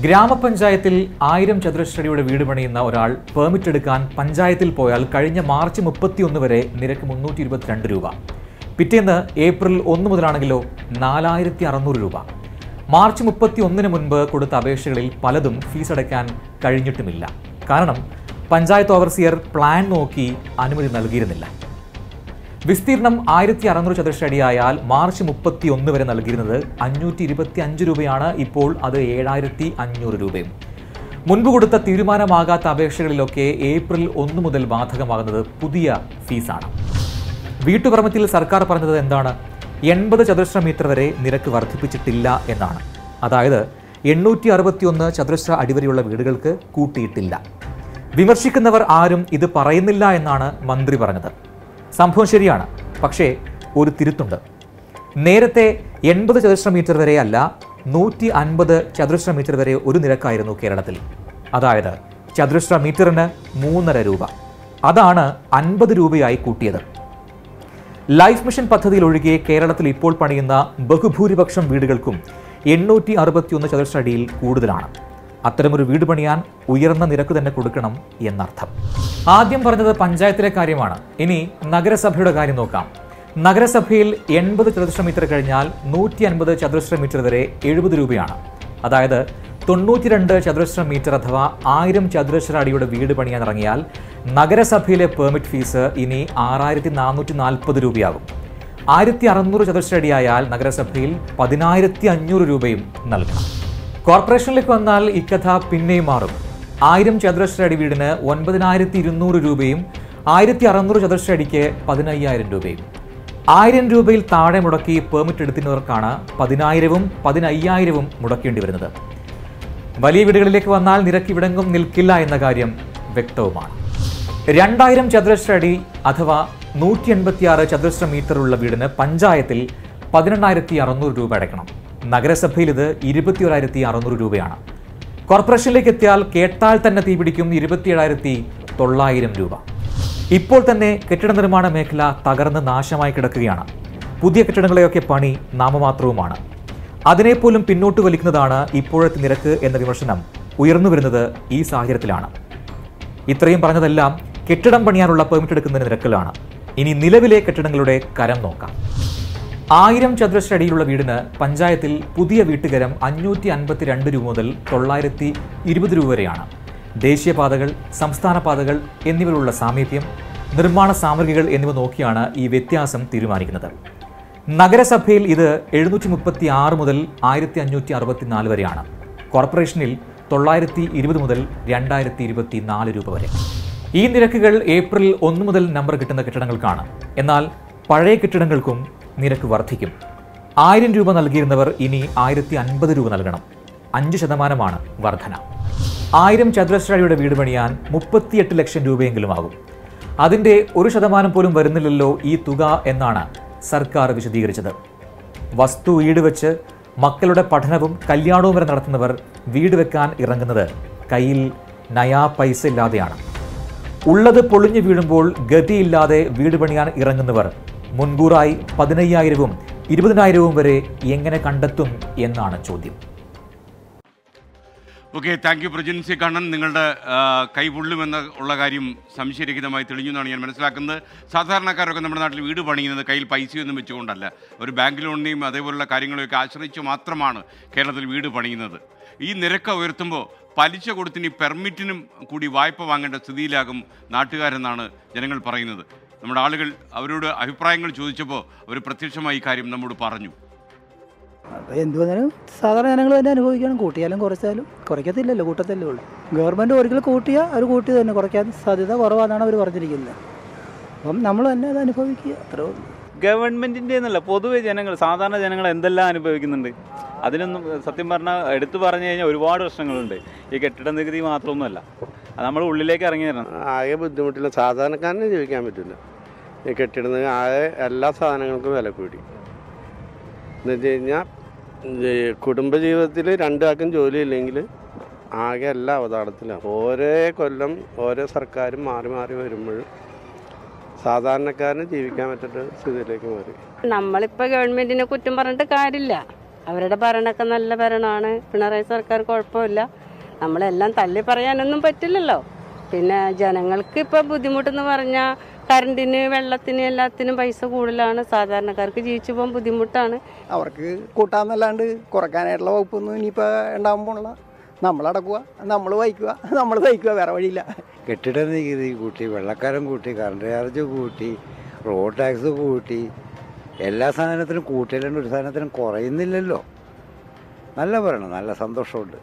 ഗ്രാമപഞ്ചായത്തിൽ ആയിരം ചതുരശ്രടിയുടെ വീട് പണിയുന്ന ഒരാൾ പെർമിറ്റ് എടുക്കാൻ പഞ്ചായത്തിൽ പോയാൽ കഴിഞ്ഞ മാർച്ച് മുപ്പത്തിയൊന്ന് വരെ നിരക്ക് മുന്നൂറ്റി ഇരുപത്തിരണ്ട് രൂപ. പിറ്റേന്ന് ഏപ്രിൽ ഒന്ന് മുതലാണെങ്കിലോ നാലായിരത്തി അറുന്നൂറ് രൂപ. മാർച്ച് മുപ്പത്തി ഒന്നിന് മുൻപ് കൊടുത്ത അപേക്ഷകളിൽ പലതും ഫീസ് അടയ്ക്കാൻ കഴിഞ്ഞിട്ടുമില്ല. കാരണം പഞ്ചായത്ത് ഓവർസിയർ പ്ലാൻ നോക്കി അനുമതി നൽകിയിരുന്നില്ല. വിസ്തീർണം ആയിരത്തി അറുന്നൂറ് ചതുരശ്ര അടിയായാൽ മാർച്ച് മുപ്പത്തി ഒന്ന് വരെ നൽകിയിരുന്നത് അഞ്ഞൂറ്റി ഇരുപത്തി അഞ്ച് രൂപയാണ്. ഇപ്പോൾ അത് ഏഴായിരത്തി അഞ്ഞൂറ് രൂപയും. മുൻപ് കൊടുത്ത തീരുമാനമാകാത്ത അപേക്ഷകളിലൊക്കെ ഏപ്രിൽ ഒന്ന് മുതൽ ബാധകമാകുന്നത് പുതിയ ഫീസാണ്. വീട്ടുപറമ്പത്തിൽ സർക്കാർ പറഞ്ഞത് എന്താണ്? എൺപത് ചതുരശ്ര മീറ്റർ വരെ നിരക്ക് വർദ്ധിപ്പിച്ചിട്ടില്ല എന്നാണ്. അതായത് എണ്ണൂറ്റി അറുപത്തിയൊന്ന് ചതുരശ്ര അടിവരെയുള്ള വീടുകൾക്ക് കൂട്ടിയിട്ടില്ല. വിമർശിക്കുന്നവർ ആരും ഇത് പറയുന്നില്ല എന്നാണ് മന്ത്രി പറഞ്ഞത്. സംഭവം ശരിയാണ്. പക്ഷേ ഒരു തിരുത്തുണ്ട്. നേരത്തെ എൺപത് ചതുരശ്ര മീറ്റർ വരെ അല്ല നൂറ്റി അൻപത് ചതുരശ്ര മീറ്റർ വരെ ഒരു നിരക്കായിരുന്നു കേരളത്തിൽ. അതായത് ചതുരശ്ര മീറ്ററിന് മൂന്നര രൂപ. അതാണ് അൻപത് രൂപയായി കൂട്ടിയത്. ലൈഫ് മിഷൻ പദ്ധതിയിൽ ഒഴികെ കേരളത്തിൽ ഇപ്പോൾ പണിയുന്ന ബഹുഭൂരിപക്ഷം വീടുകൾക്കും എണ്ണൂറ്റി അറുപത്തിയൊന്ന് ചതുരശ്ര അടിയിൽ കൂടുതലാണ്. അത്തരമൊരു വീട് പണിയാൻ ഉയർന്ന നിരക്ക് തന്നെ കൊടുക്കണം എന്നർത്ഥം. ആദ്യം പറഞ്ഞത് പഞ്ചായത്തിലെ കാര്യമാണ്. ഇനി നഗരസഭയുടെ കാര്യം നോക്കാം. നഗരസഭയിൽ എൺപത് ചതുരശ്ര മീറ്റർ കഴിഞ്ഞാൽ നൂറ്റി അൻപത് ചതുരശ്ര മീറ്റർ വരെ എഴുപത് രൂപയാണ്. അതായത് തൊണ്ണൂറ്റിരണ്ട് ചതുരശ്ര മീറ്റർ അഥവാ ആയിരം ചതുരശ്ര അടിയുടെ വീട് പണിയാൻ ഇറങ്ങിയാൽ നഗരസഭയിലെ പെർമിറ്റ് ഫീസ് ഇനി ആറായിരത്തി നാനൂറ്റി നാൽപ്പത് രൂപയാകും. ആയിരത്തി അറുന്നൂറ് ചതുരശ്ര അടിയായാൽ നഗരസഭയിൽ പതിനായിരത്തി അഞ്ഞൂറ് രൂപയും നൽകണം. കോർപ്പറേഷനിലേക്ക് വന്നാൽ ഇക്കഥ പിന്നെയും മാറും. ആയിരം ചതുരശ്ര അടി വീടിന് ഒൻപതിനായിരത്തി ഇരുന്നൂറ് രൂപയും ആയിരത്തി അറുന്നൂറ് ചതുരശ്ര അടിക്ക് പതിനയ്യായിരം രൂപയും. ആയിരം രൂപയിൽ താഴെ മുടക്കി പെർമിറ്റ് എടുക്കുന്നവർക്കാണ് പതിനായിരവും പതിനയ്യായിരവും മുടക്കേണ്ടി വരുന്നത്. വലിയ വീടുകളിലേക്ക് വന്നാൽ നിരക്ക് ഇവിടെങ്കും നിൽക്കില്ല എന്ന കാര്യം വ്യക്തവുമാണ്. രണ്ടായിരം ചതുരശ്ര അടി അഥവാ നൂറ്റി എൺപത്തിയാറ് ചതുരശ്ര മീറ്ററുള്ള വീടിന് പഞ്ചായത്തിൽ പതിനെണ്ണായിരത്തി അറുന്നൂറ് രൂപ അടയ്ക്കണം. നഗരസഭയിൽ ഇത് ഇരുപത്തിയൊരായിരത്തി അറുന്നൂറ് രൂപയാണ്. കോർപ്പറേഷനിലേക്ക് എത്തിയാൽ കേട്ടാൽ തന്നെ തീപിടിക്കും ഇരുപത്തിയേഴായിരത്തി തൊള്ളായിരം രൂപ. ഇപ്പോൾ തന്നെ കെട്ടിട നിർമ്മാണ മേഖല തകർന്ന് നാശമായി കിടക്കുകയാണ്. പുതിയ കെട്ടിടങ്ങളെയൊക്കെ പണി നാമമാത്രവുമാണ്. അതിനെപ്പോലും പിന്നോട്ട് വലിക്കുന്നതാണ് ഇപ്പോഴത്തെ നിരക്ക് എന്ന വിമർശനം ഉയർന്നു വരുന്നത് ഈ സാഹചര്യത്തിലാണ്. ഇത്രയും പറഞ്ഞതെല്ലാം കെട്ടിടം പണിയാനുള്ള പെർമിറ്റ് എടുക്കുന്നതിന് നിരക്കിലാണ്. ഇനി നിലവിലെ കെട്ടിടങ്ങളുടെ കരം നോക്കാം. ആയിരം ചതുരശ്ര അടിയിലുള്ള വീടിന് പഞ്ചായത്തിൽ പുതിയ വീട്ടുകരം അഞ്ഞൂറ്റി അൻപത്തി രണ്ട് രൂപ മുതൽ തൊള്ളായിരത്തി ഇരുപത് രൂപ വരെയാണ്. ദേശീയപാതകൾ സംസ്ഥാന പാതകൾ എന്നിവയിലുള്ള സാമീപ്യം നിർമ്മാണ സാമഗ്രികൾ എന്നിവ നോക്കിയാണ് ഈ വ്യത്യാസം തീരുമാനിക്കുന്നത്. നഗരസഭയിൽ ഇത് എഴുന്നൂറ്റി മുപ്പത്തി ആറ് മുതൽ ആയിരത്തി അഞ്ഞൂറ്റി അറുപത്തിനാല് വരെയാണ്. കോർപ്പറേഷനിൽ തൊള്ളായിരത്തി ഇരുപത് മുതൽ രണ്ടായിരത്തി ഇരുപത്തി നാല് രൂപ വരെ. ഈ നിരക്കുകൾ ഏപ്രിൽ ഒന്ന് മുതൽ നമ്പർ കിട്ടുന്ന കെട്ടിടങ്ങൾക്കാണ്. എന്നാൽ പഴയ കെട്ടിടങ്ങൾക്കും നിരക്ക് വർദ്ധിക്കും. ആയിരം രൂപ നൽകിയിരുന്നവർ ഇനി ആയിരത്തി അൻപത് രൂപ നൽകണം. അഞ്ച് ശതമാനമാണ് വർധന. ആയിരം ചതുരശ്ര വീട് പണിയാൻ മുപ്പത്തിയെട്ട് ലക്ഷം രൂപയെങ്കിലും ആകും. അതിന്റെ ഒരു ശതമാനം പോലും വരുന്നില്ലല്ലോ ഈ തുക എന്നാണ് സർക്കാർ വിശദീകരിച്ചത്. വസ്തു വീട് വെച്ച് മക്കളുടെ പഠനവും കല്യാണവും വരെ നടത്തുന്നവർ വീട് വെക്കാൻ ഇറങ്ങുന്നത് കയ്യിൽ നയാ പൈസ ഇല്ലാതെയാണ്. ഉള്ളത് പൊളിഞ്ഞു വീഴുമ്പോൾ ഗതിയില്ലാതെ വീട് പണിയാൻ ഇറങ്ങുന്നവർ മുൻകൂറായി പതിനയ്യായിരവും ഇരുപതിനായിരവും വരെ എങ്ങനെ കണ്ടെത്തും എന്നാണ് ചോദ്യം. Okay thank you Prajency Kannan. നിങ്ങളുടെ കൈപുള്ളുമെന്ന ഉള്ള കാര്യം സംശയരഹിതമായി തെളിഞ്ഞു എന്നാണ് ഞാൻ മനസ്സിലാക്കുന്നത്. സാധാരണക്കാരൊക്കെ നമ്മുടെ നാട്ടിൽ വീട് പണിയുന്നത് കയ്യിൽ പൈസയൊന്നും വെച്ചുകൊണ്ടല്ല. ഒരു ബാങ്ക് ലോണിനെയും അതേപോലുള്ള കാര്യങ്ങളെയൊക്കെ ആശ്രയിച്ച് മാത്രമാണ് കേരളത്തിൽ വീട് പണിയുന്നത്. ഈ നിരക്ക ഉയർത്തുമ്പോൾ പലിശ കൊടുത്തിന് പെർമിറ്റിനും കൂടി വായ്പ വാങ്ങേണ്ട സ്ഥിതിയിലാകും നാട്ടുകാരെന്നാണ് ജനങ്ങൾ പറയുന്നത്. നമ്മുടെ ആളുകൾ അവരോട് അഭിപ്രായങ്ങൾ ചോദിച്ചപ്പോൾ അവർ പ്രത്യക്ഷമായി ഈ കാര്യം നമ്മോട് പറഞ്ഞു. എന്ത് വന്നാലും സാധാരണ ജനങ്ങൾ തന്നെ അനുഭവിക്കണം കൂട്ടിയാലും കുറച്ചാലും കുറയ്ക്കത്തില്ലല്ലോ കൂട്ടത്തല്ലേ ഉള്ളൂ. ഗവൺമെന്റ് ഒരിക്കലും കൂട്ടിയാൽ അവർ കൂട്ടി തന്നെ കുറയ്ക്കാൻ സാധ്യത കുറവാണെന്നാണ് അവർ പറഞ്ഞിരിക്കുന്നത്. അപ്പം നമ്മൾ തന്നെ അത് അനുഭവിക്കുക അത്രേ ഉള്ളൂ. ഗവൺമെന്റിന്റെ എന്നല്ല പൊതുവെ ജനങ്ങൾ സാധാരണ ജനങ്ങൾ എന്തെല്ലാം അനുഭവിക്കുന്നുണ്ട്? അതിനൊന്നും സത്യം പറഞ്ഞാൽ എടുത്തു പറഞ്ഞു കഴിഞ്ഞാൽ ഒരുപാട് പ്രശ്നങ്ങളുണ്ട്. ഈ കെട്ടിട നികുതി മാത്രമൊന്നുമല്ല. അത് നമ്മൾ ഉള്ളിലേക്ക് ഇറങ്ങി തരണം ആകെ ബുദ്ധിമുട്ടില്ല. സാധാരണക്കാരനെ ജീവിക്കാൻ പറ്റില്ല. കെട്ടിടുന്ന ആകെ എല്ലാ സാധനങ്ങൾക്കും വില കൂടി. എന്ന് വെച്ച് കഴിഞ്ഞാൽ കുടുംബജീവിതത്തിൽ രണ്ടാൾക്കും ജോലി ഇല്ലെങ്കിൽ ആകെ എല്ലാ അവതാളത്തിലാണ്. ഓരോ കൊല്ലം ഓരോ സർക്കാരും മാറി മാറി വരുമ്പോൾ സാധാരണക്കാരന് ജീവിക്കാൻ പറ്റേണ്ട സ്ഥിതിയിലേക്ക് മാറി. നമ്മളിപ്പോൾ ഗവൺമെന്റിനെ കുറ്റം പറഞ്ഞിട്ട് കാര്യമില്ല. അവരുടെ ഭരണമൊക്കെ നല്ല ഭരണമാണ്. പിണറായി സർക്കാർ കുഴപ്പമില്ല. നമ്മളെല്ലാം തള്ളി പറയാനൊന്നും പറ്റില്ലല്ലോ. പിന്നെ ജനങ്ങൾക്ക് ഇപ്പോൾ ബുദ്ധിമുട്ടെന്ന് പറഞ്ഞാൽ കറണ്ടിന് വെള്ളത്തിന് എല്ലാത്തിനും പൈസ കൂടുതലാണ്. സാധാരണക്കാർക്ക് ജീവിച്ചു പോകാൻ ബുദ്ധിമുട്ടാണ്. അവർക്ക് കൂട്ടാന്നല്ലാണ്ട് കുറക്കാനായിട്ടുള്ള വകുപ്പൊന്നും ഇനിയിപ്പോൾ ഉണ്ടാകാൻ പോണില്ല. നമ്മളടക്കുക നമ്മൾ വഹിക്കുക നമ്മൾ വഹിക്കുക വേറെ വഴിയില്ല. കെട്ടിട നികുതി കൂട്ടി വെള്ളക്കാരൻ കൂട്ടി കറണ്ട് ചാർജ് കൂട്ടി റോഡ് ടാക്സ് കൂട്ടി എല്ലാ സാധനത്തിനും കൂട്ടിയല്ലാണ്ട് ഒരു സാധനത്തിനും കുറയുന്നില്ലല്ലോ. നല്ല പറയണം നല്ല സന്തോഷമുണ്ട്.